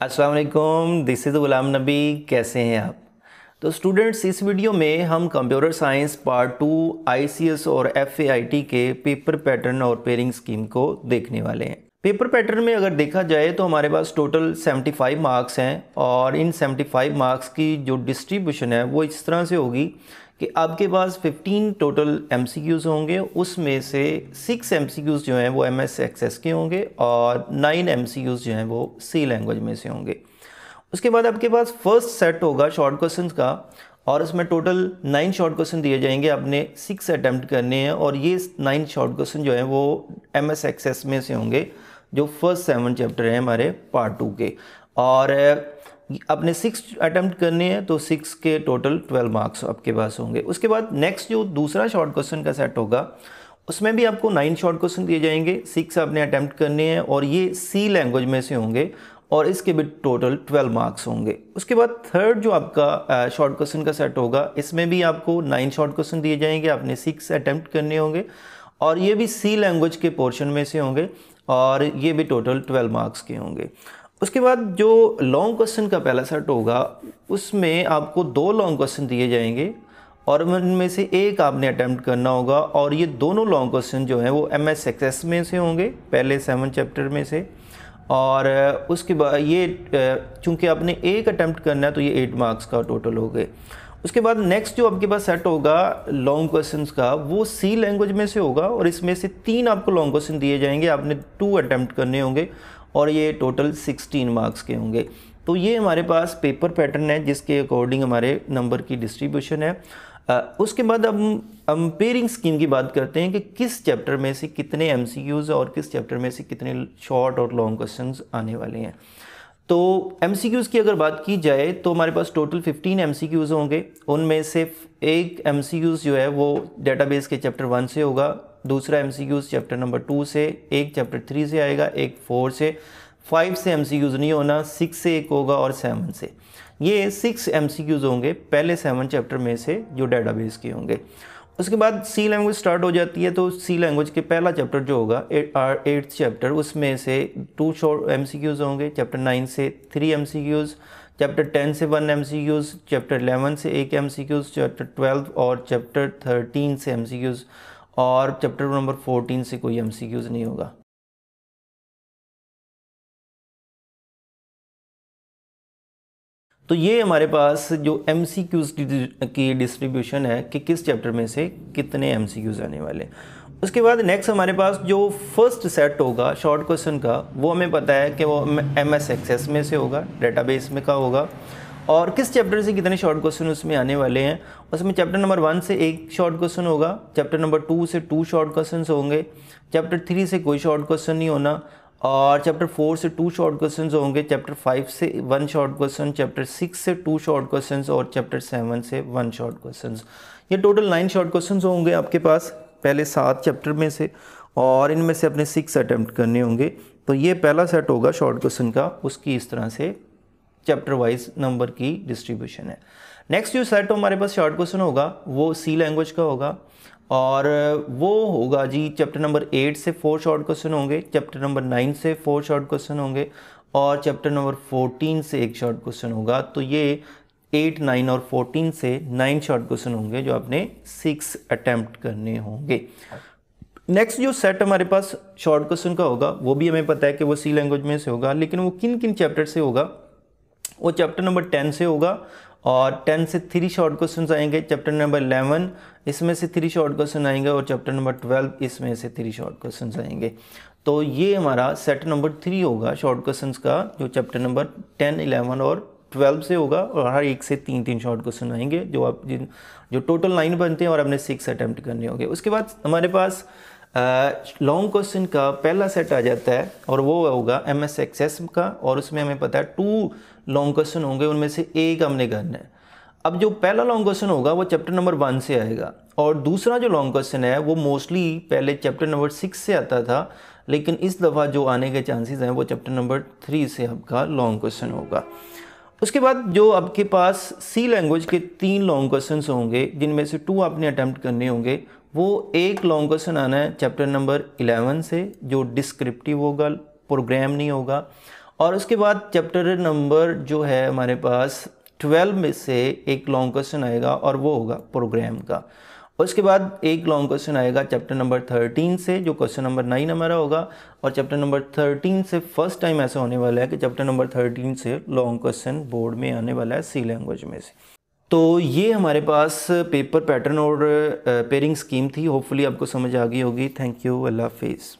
अस्सलाम वालेकुम this is Ghulam Nabi, कैसे हैं आप? तो स्टूडेंट्स इस वीडियो में हम computer science part two ICS और एफएआईटी के पेपर पैटर्न और पेयरिंग स्कीम को देखने वाले हैं। पेपर पैटर्न में अगर देखा जाए तो हमारे पास टोटल 75 मार्क्स हैं और इन 75 मार्क्स की जो डिस्ट्रीब्यूशन है, वो इस तरह से होगी कि आपके पास 15 टोटल एम होंगे, उसमें से सिक्स एम जो हैं वो एम एस के होंगे और नाइन एम जो हैं वो सी लैंग्वेज में से होंगे। उसके बाद आपके पास फ़र्स्ट सेट होगा शॉर्ट क्वेश्चन का और इसमें टोटल नाइन शॉर्ट क्वेश्चन दिए जाएँगे आपने सिक्स अटैम्प्ट करने हैं और ये नाइन शॉर्ट क्वेश्चन जो हैं वो एम एस में से होंगे। जो फ़र्स्ट सेवन चैप्टर हैं हमारे पार्ट टू के। और आपने सिक्स अटैम्प्ट करने हैं तो सिक्स के टोटल ट्वेल्व मार्क्स आपके पास होंगे। उसके बाद नेक्स्ट जो दूसरा शॉर्ट क्वेश्चन का सेट होगा, उसमें भी आपको नाइन शॉर्ट क्वेश्चन दिए जाएँगे। सिक्स आपने अटैम्प्ट करने हैं और ये सी लैंग्वेज में से होंगे और इसके भी टोटल ट्वेल्व मार्क्स होंगे। उसके बाद थर्ड जो आपका शॉर्ट क्वेश्चन का सेट होगा, इसमें भी आपको नाइन शॉर्ट क्वेश्चन दिए जाएँगे। आपने सिक्स अटैम्प्ट करने होंगे। और ये भी सी लैंग्वेज के पोर्शन में से होंगे और ये भी टोटल ट्वेल्व मार्क्स के होंगे। उसके बाद जो लॉन्ग क्वेश्चन का पहला सेट होगा, उसमें आपको दो लॉन्ग क्वेश्चन दिए जाएँगे और उनमें से एक आपने अटैम्प्ट करना होगा और ये दोनों लॉन्ग क्वेश्चन जो हैं वो एम एस एक्सेस में से होंगे, पहले सेवन चैप्टर में से। और उसके बाद ये चूँकि आपने एक अटैम्प्ट करना है तो ये एट मार्क्स का टोटल हो गए। उसके बाद नेक्स्ट जो आपके पास सेट होगा लॉन्ग क्वेश्चंस का वो सी लैंग्वेज में से होगा और इसमें से तीन आपको लॉन्ग क्वेश्चन दिए जाएँगे। आपने टू अटैम्प्ट करने होंगे और ये टोटल 16 मार्क्स के होंगे। तो ये हमारे पास पेपर पैटर्न है जिसके अकॉर्डिंग हमारे नंबर की डिस्ट्रीब्यूशन है। आ, उसके बाद अब हम पेयरिंग स्कीम की बात करते हैं कि किस चैप्टर में से कितने एम और किस चैप्टर में से कितने शॉर्ट और लॉन्ग क्वेश्चन आने वाले हैं। तो एम की अगर बात की जाए तो हमारे पास टोटल 15 एम होंगे। उनमें से एक एम जो है वो डेटाबेस के चैप्टर वन से होगा, दूसरा एम चैप्टर नंबर टू से, एक चैप्टर थ्री से आएगा, एक फोर से। फाइव से एम नहीं होना सिक्स से एक होगा और सेवन से। ये सिक्स एम होंगे, पहले सेवन चैप्टर में से जो डेटाबेस के होंगे। उसके बाद सी लैंग्वेज स्टार्ट हो जाती है तो सी लैंग्वेज के पहला चैप्टर जो होगा एट्थ चैप्टर उसमें से टू शॉर्ट एम होंगे चैप्टर नाइन से थ्री एम चैप्टर टेन से वन एम चैप्टर इलेवन से एक एम चैप्टर ट्वेल्व और चैप्टर थर्टीन से एम और चैप्टर नंबर फोर्टीन से कोई एम नहीं होगा। तो ये हमारे पास जो एम की डिस्ट्रीब्यूशन है कि किस चैप्टर में से कितने एम आने वाले उसके बाद नेक्स्ट हमारे पास जो फ़र्स्ट सेट होगा शॉर्ट क्वेश्चन का, वो हमें पता है कि वो एम एस एक्सेस में से होगा डेटाबेस में का होगा। और किस चैप्टर से कितने शॉर्ट क्वेश्चन उसमें आने वाले हैं, उसमें चैप्टर नंबर वन से एक शॉर्ट क्वेश्चन होगा चैप्टर नंबर टू से टू शॉर्ट क्वेश्चन होंगे चैप्टर थ्री से कोई शॉर्ट क्वेश्चन नहीं होना और चैप्टर फोर से टू शॉर्ट क्वेश्चन होंगे चैप्टर फाइव से one short question chapter six से टू शॉर्ट क्वेश्चन और चैप्टर सेवन से वन शॉर्ट क्वेश्चन ये टोटल नाइन शॉर्ट क्वेश्चन होंगे आपके पास, पहले सात चैप्टर में से और इनमें से अपने सिक्स अटैम्प्ट करने होंगे। तो ये पहला सेट होगा शॉर्ट क्वेश्चन का, उसकी इस तरह से चैप्टर वाइज नंबर की डिस्ट्रीब्यूशन है। नेक्स्ट जो सेट हमारे पास शॉर्ट क्वेश्चन होगा, वो सी लैंग्वेज का होगा। और वो होगा जी चैप्टर नंबर एट से फोर शॉर्ट क्वेश्चन होंगे चैप्टर नंबर नाइन से फोर शॉर्ट क्वेश्चन होंगे और चैप्टर नंबर फोर्टीन से एक शॉर्ट क्वेश्चन होगा। तो ये एट नाइन और फोर्टीन से नाइन शॉर्ट क्वेश्चन होंगे जो आपने सिक्स अटैम्प्ट करने होंगे। नेक्स्ट जो सेट हमारे पास शॉर्ट क्वेश्चन का होगा, वो भी हमें पता है कि वो सी लैंग्वेज में से होगा, लेकिन वो किन किन चैप्टर से होगा? वो चैप्टर नंबर टेन से होगा और टेन से थ्री शॉर्ट क्वेश्चन आएँगे, चैप्टर नंबर इलेवन, इसमें से थ्री शॉर्ट क्वेश्चन आएँगे और चैप्टर नंबर ट्वेल्व, इसमें से थ्री शॉर्ट क्वेश्चन आएँगे। तो ये हमारा सेट नंबर थ्री होगा शॉर्ट क्वेश्चन का, जो चैप्टर नंबर टेन, इलेवन और ट्वेल्व से होगा, और हर एक से तीन तीन शॉर्ट क्वेश्चन आएँगे, जो आप जिन, जो टोटल नाइन बनते हैं और हमने सिक्स अटैम्प्ट करने होंगे। उसके बाद हमारे पास लॉन्ग क्वेश्चन का पहला सेट आ जाता है और वो होगा एम एस एक्सेस का और उसमें हमें पता है टू लॉन्ग क्वेश्चन होंगे, उनमें से एक हमने करना है। अब जो पहला लॉन्ग क्वेश्चन होगा, वो चैप्टर नंबर वन से आएगा और दूसरा जो लॉन्ग क्वेश्चन है, वो मोस्टली पहले चैप्टर नंबर सिक्स से आता था, लेकिन इस दफ़ा जो आने के चांसेस हैं, वो चैप्टर नंबर थ्री से आपका लॉन्ग क्वेश्चन होगा। उसके बाद जो आपके पास सी लैंग्वेज के तीन लॉन्ग क्वेश्चन होंगे, जिनमें से टू आपने अटैम्प्ट करने होंगे वो एक लॉन्ग क्वेश्चन आना है चैप्टर नंबर इलेवन से, जो डिस्क्रिप्टिव होगा प्रोग्राम नहीं होगा। और उसके बाद चैप्टर नंबर जो है हमारे पास ट्वेल्व में से एक लॉन्ग क्वेश्चन आएगा और वो होगा प्रोग्राम का। उसके बाद एक लॉन्ग क्वेश्चन आएगा चैप्टर नंबर थर्टीन से, जो क्वेश्चन नंबर नाइन हमारा होगा। और चैप्टर नंबर थर्टीन से फ़र्स्ट टाइम ऐसा होने वाला है कि चैप्टर नंबर थर्टीन से लॉन्ग क्वेश्चन बोर्ड में आने वाला है सी लैंग्वेज में से। तो ये हमारे पास पेपर पैटर्न और पेयरिंग स्कीम थी। होपफुली आपको समझ आ गई होगी। थैंक यू अल्लाह हाफिज़